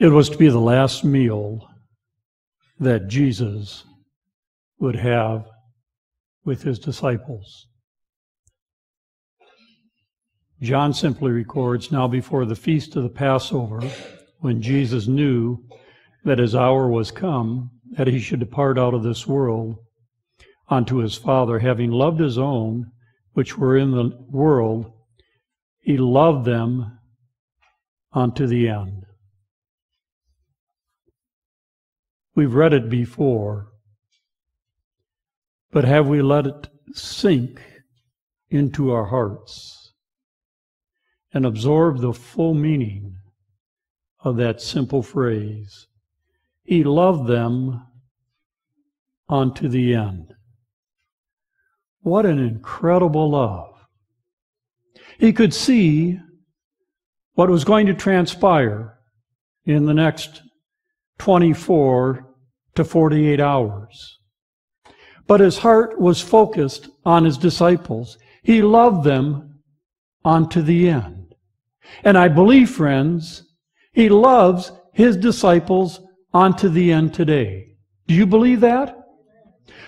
It was to be the last meal that Jesus would have with his disciples. John simply records now before the feast of the Passover, when Jesus knew that his hour was come, that he should depart out of this world unto his Father, having loved his own which were in the world, he loved them unto the end. We've read it before, but have we let it sink into our hearts and absorb the full meaning of that simple phrase? He loved them unto the end. What an incredible love. He could see what was going to transpire in the next 24 to 48 hours. But his heart was focused on his disciples. He loved them unto the end. And I believe, friends, he loves his disciples unto the end today. Do you believe that?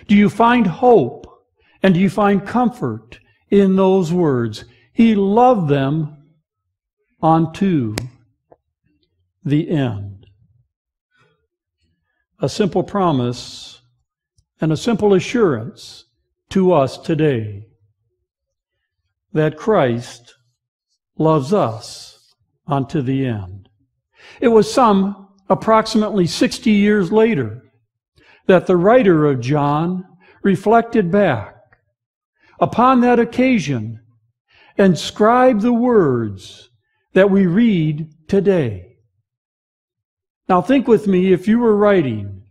Do you find hope and do you find comfort in those words? He loved them unto the end. A simple promise and a simple assurance to us today that Christ loves us unto the end. It was some approximately 60 years later that the writer of John reflected back upon that occasion and scribed the words that we read today. Now think with me if you were writing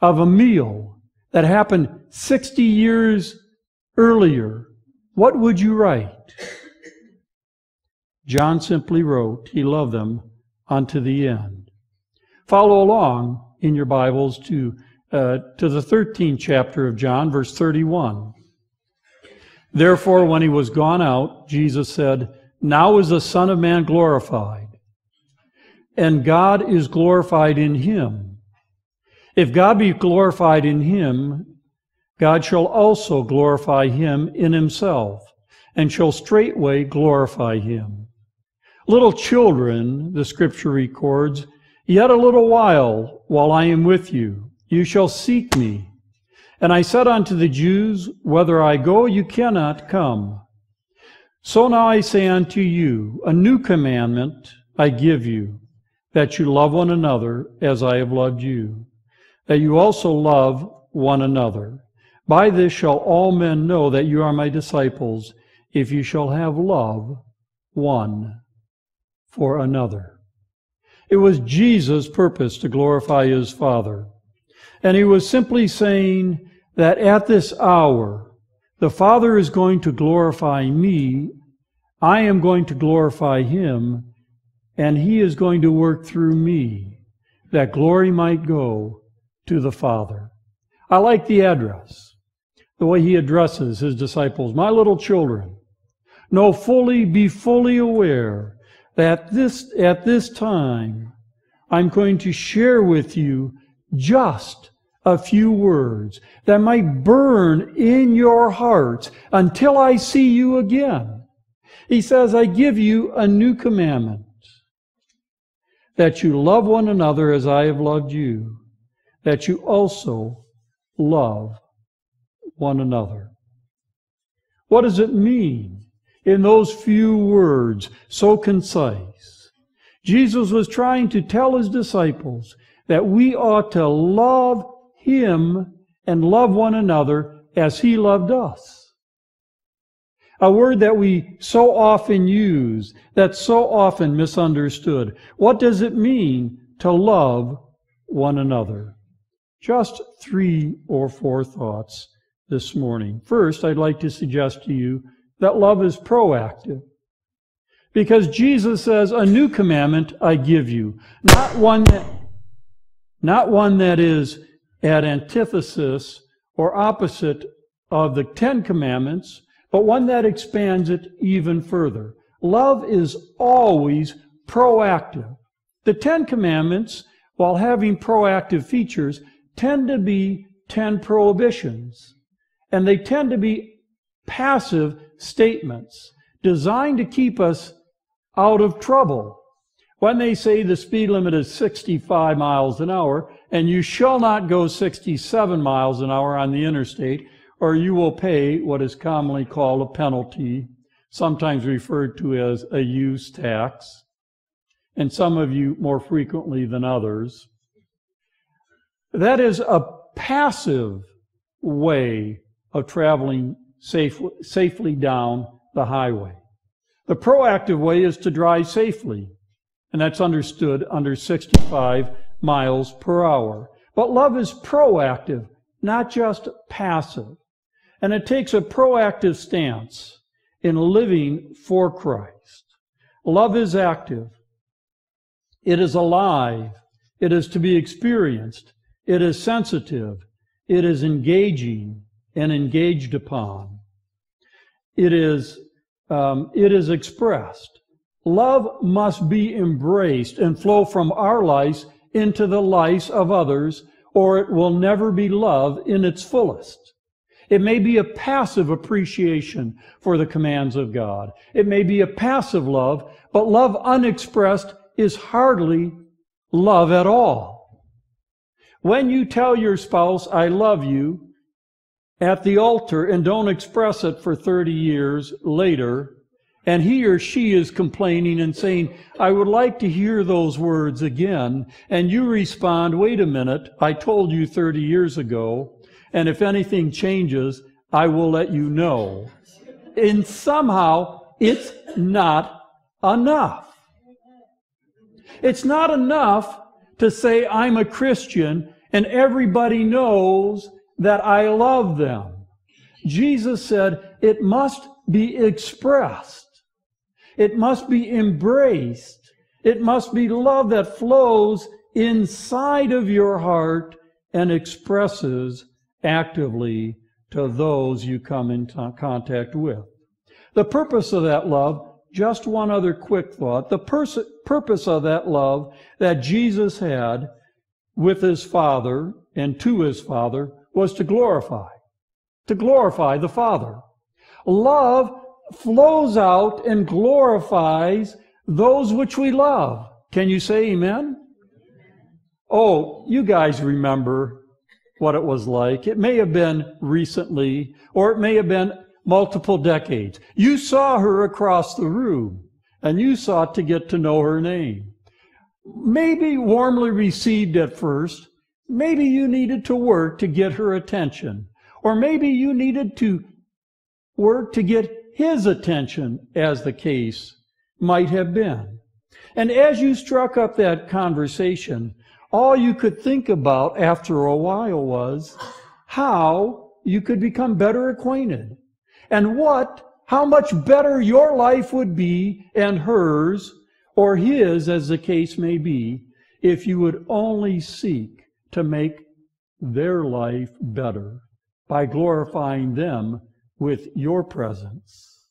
of a meal that happened 60 years earlier, what would you write? John simply wrote, He loved them unto the end. Follow along in your Bibles to, uh, to the 13th chapter of John, verse 31. Therefore, when he was gone out, Jesus said, Now is the Son of Man glorified, and God is glorified in him. If God be glorified in him, God shall also glorify him in himself, and shall straightway glorify him. Little children, the scripture records, yet a little while, while I am with you, you shall seek me. And I said unto the Jews, Whether I go, you cannot come. So now I say unto you, a new commandment I give you, that you love one another as I have loved you, that you also love one another. By this shall all men know that you are my disciples, if you shall have love one for another. It was Jesus' purpose to glorify his Father. And he was simply saying, that at this hour, the Father is going to glorify me, I am going to glorify him, and he is going to work through me, that glory might go to the Father. I like the address, the way he addresses his disciples, my little children. Know fully, be fully aware that this, at this time, I'm going to share with you just a few words that might burn in your hearts until I see you again. He says, I give you a new commandment that you love one another as I have loved you, that you also love one another. What does it mean in those few words, so concise? Jesus was trying to tell his disciples that we ought to love him and love one another as he loved us. A word that we so often use, that's so often misunderstood. What does it mean to love one another? Just three or four thoughts this morning. First, I'd like to suggest to you that love is proactive. Because Jesus says, a new commandment I give you. Not one that, not one that is at antithesis or opposite of the Ten Commandments, but one that expands it even further. Love is always proactive. The Ten Commandments, while having proactive features, tend to be ten prohibitions. And they tend to be passive statements designed to keep us out of trouble. When they say the speed limit is 65 miles an hour, and you shall not go 67 miles an hour on the interstate, or you will pay what is commonly called a penalty, sometimes referred to as a use tax, and some of you more frequently than others. That is a passive way of traveling safe, safely down the highway. The proactive way is to drive safely, and that's understood under 65 miles per hour. But love is proactive, not just passive. And it takes a proactive stance in living for Christ. Love is active. It is alive. It is to be experienced. It is sensitive. It is engaging and engaged upon. It is, um, it is expressed. Love must be embraced and flow from our lives into the lives of others, or it will never be love in its fullest. It may be a passive appreciation for the commands of God. It may be a passive love, but love unexpressed is hardly love at all. When you tell your spouse, I love you, at the altar and don't express it for 30 years later, and he or she is complaining and saying, I would like to hear those words again. And you respond, wait a minute, I told you 30 years ago, and if anything changes, I will let you know. And somehow, it's not enough. It's not enough to say, I'm a Christian, and everybody knows that I love them. Jesus said, it must be expressed. It must be embraced. It must be love that flows inside of your heart and expresses actively to those you come in contact with. The purpose of that love, just one other quick thought, the pers- purpose of that love that Jesus had with his Father and to his Father was to glorify, to glorify the Father. Love flows out and glorifies those which we love. Can you say amen? Oh, you guys remember what it was like. It may have been recently, or it may have been multiple decades. You saw her across the room, and you sought to get to know her name. Maybe warmly received at first, maybe you needed to work to get her attention, or maybe you needed to work to get his attention, as the case might have been. And as you struck up that conversation, all you could think about after a while was how you could become better acquainted and what, how much better your life would be and hers or his, as the case may be, if you would only seek to make their life better by glorifying them with your presence.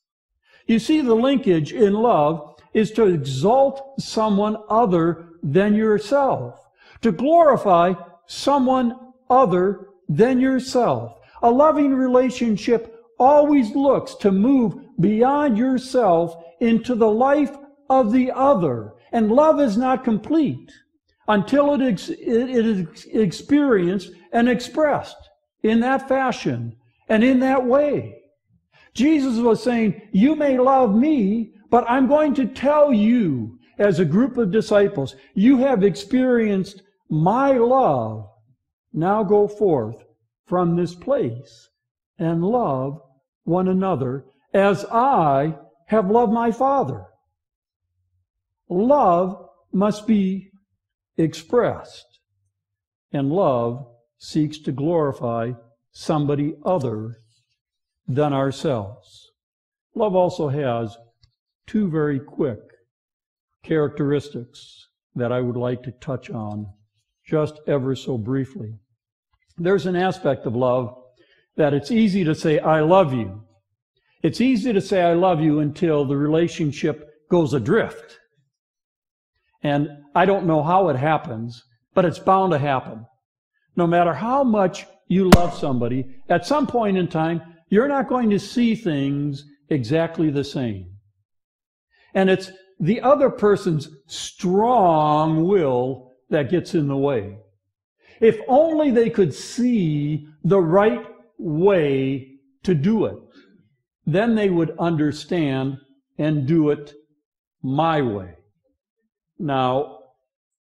You see, the linkage in love is to exalt someone other than yourself to glorify someone other than yourself. A loving relationship always looks to move beyond yourself into the life of the other. And love is not complete until it, ex- it is experienced and expressed in that fashion and in that way. Jesus was saying, You may love me, but I'm going to tell you, as a group of disciples, you have experienced my love, now go forth from this place and love one another as I have loved my Father. Love must be expressed, and love seeks to glorify somebody other than ourselves. Love also has two very quick characteristics that I would like to touch on just ever so briefly. There's an aspect of love that it's easy to say, I love you. It's easy to say, I love you until the relationship goes adrift. And I don't know how it happens, but it's bound to happen. No matter how much you love somebody, at some point in time, you're not going to see things exactly the same. And it's the other person's strong will that gets in the way. If only they could see the right way to do it, then they would understand and do it my way. Now,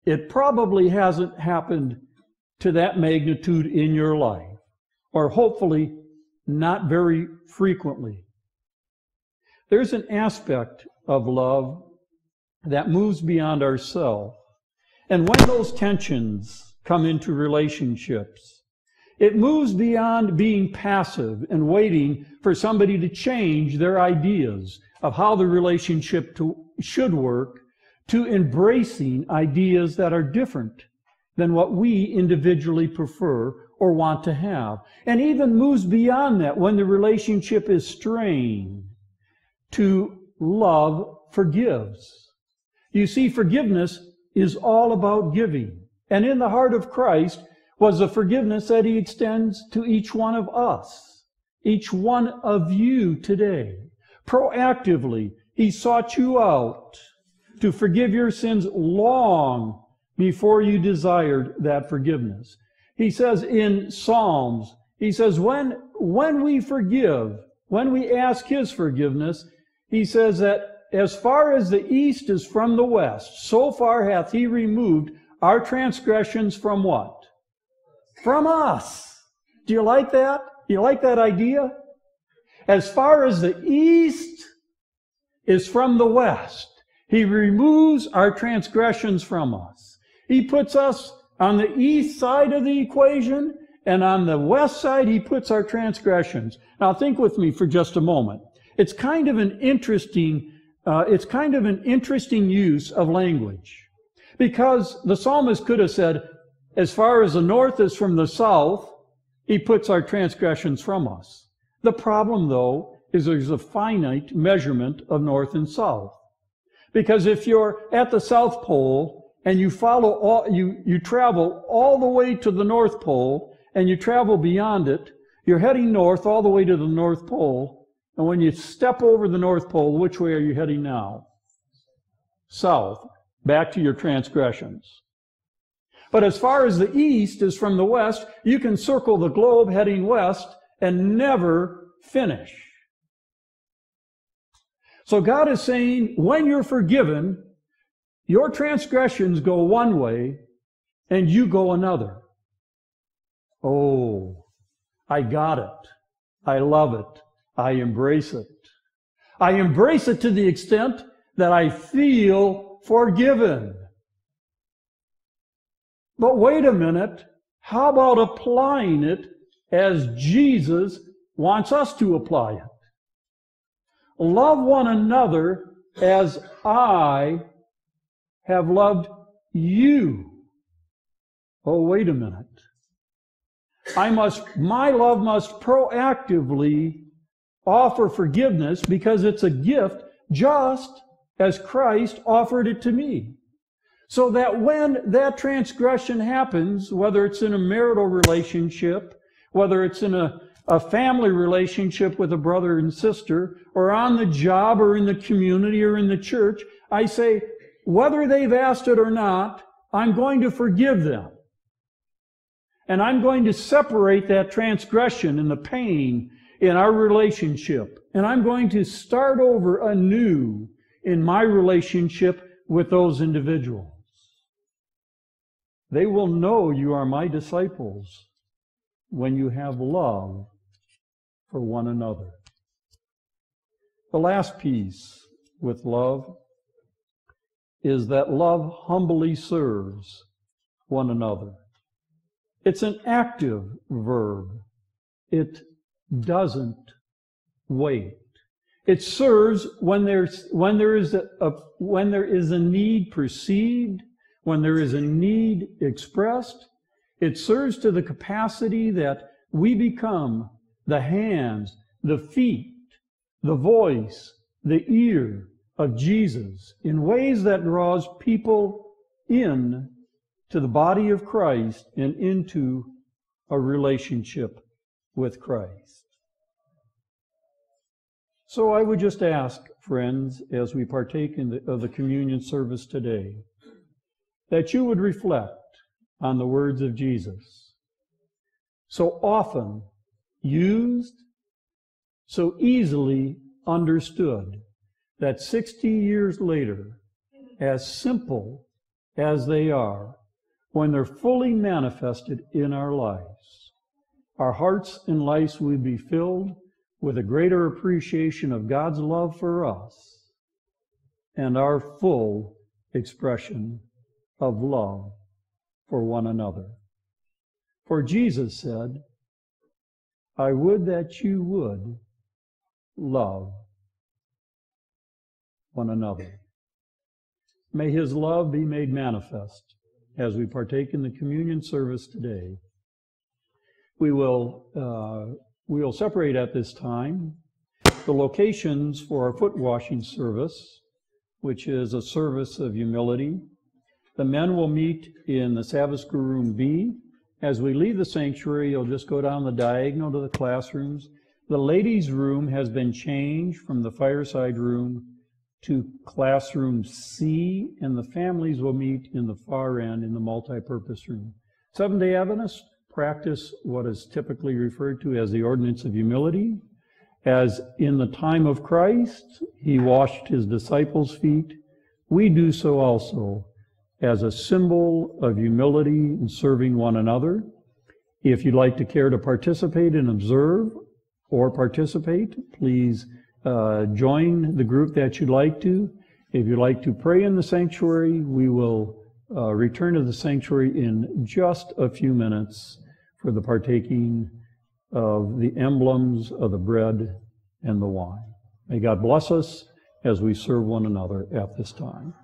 it probably hasn't happened to that magnitude in your life, or hopefully not very frequently. There's an aspect of love that moves beyond ourselves. And when those tensions come into relationships, it moves beyond being passive and waiting for somebody to change their ideas of how the relationship to, should work to embracing ideas that are different than what we individually prefer or want to have. And even moves beyond that when the relationship is strained to love forgives. You see, forgiveness is all about giving. And in the heart of Christ was the forgiveness that he extends to each one of us, each one of you today. Proactively, he sought you out to forgive your sins long before you desired that forgiveness. He says in Psalms, he says, when, when we forgive, when we ask his forgiveness, he says that as far as the east is from the west, so far hath he removed our transgressions from what? From us. Do you like that? Do you like that idea? As far as the east is from the west, he removes our transgressions from us. He puts us on the east side of the equation, and on the west side, he puts our transgressions. Now think with me for just a moment. It's kind of an interesting, uh, it's kind of an interesting use of language. Because the psalmist could have said, as far as the north is from the south, he puts our transgressions from us. The problem, though, is there's a finite measurement of north and south. Because if you're at the South Pole and you follow all, you, you travel all the way to the North Pole and you travel beyond it, you're heading north all the way to the North Pole. And when you step over the North Pole, which way are you heading now? South, back to your transgressions. But as far as the east is from the west, you can circle the globe heading west and never finish. So God is saying, when you're forgiven, your transgressions go one way and you go another. Oh, I got it. I love it. I embrace it. I embrace it to the extent that I feel forgiven. But wait a minute. How about applying it as Jesus wants us to apply it? Love one another as I have loved you. Oh, wait a minute. I must, my love must proactively offer forgiveness because it's a gift just as Christ offered it to me. So that when that transgression happens, whether it's in a marital relationship, whether it's in a a family relationship with a brother and sister, or on the job, or in the community, or in the church, I say, whether they've asked it or not, I'm going to forgive them. And I'm going to separate that transgression and the pain in our relationship. And I'm going to start over anew in my relationship with those individuals. They will know you are my disciples when you have love for one another. The last piece with love is that love humbly serves one another. It's an active verb. It doesn't wait. It serves when there's when there is a, a, when there is a need perceived, when there is a need expressed. It serves to the capacity that we become the hands, the feet, the voice, the ear of Jesus in ways that draws people in to the body of Christ and into a relationship with Christ. So I would just ask, friends, as we partake in the, of the communion service today, that you would reflect on the words of Jesus. So often used, so easily understood, that 60 years later, as simple as they are, when they're fully manifested in our lives, our hearts and lives will be filled with a greater appreciation of God's love for us and our full expression of love for one another. For Jesus said, I would that you would love one another. May his love be made manifest as we partake in the communion service today. We will uh, we will separate at this time the locations for our foot washing service, which is a service of humility. The men will meet in the Sabbath school room B. As we leave the sanctuary, you'll just go down the diagonal to the classrooms. The ladies' room has been changed from the fireside room to classroom C, and the families will meet in the far end in the multi-purpose room. Seventh-day Adventists practice what is typically referred to as the ordinance of humility. As in the time of Christ, he washed his disciples' feet, we do so also as a symbol of humility in serving one another. If you'd like to care to participate and observe or participate, please uh, join the group that you'd like to. If you'd like to pray in the sanctuary, we will uh, return to the sanctuary in just a few minutes for the partaking of the emblems of the bread and the wine. May God bless us as we serve one another at this time.